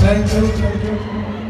thank you thank you